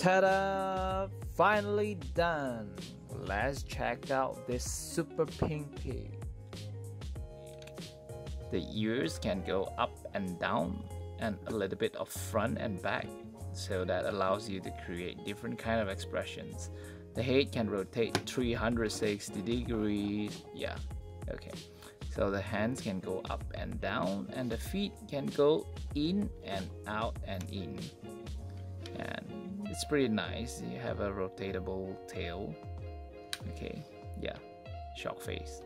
Ta-da! Finally done! Let's check out this super pinky. The ears can go up and down and a little bit of front and back so that allows you to create different kind of expressions. The head can rotate 360 degrees. Yeah, okay. So the hands can go up and down and the feet can go in and out and in. It's pretty nice. You have a rotatable tail. Okay, yeah, shock face.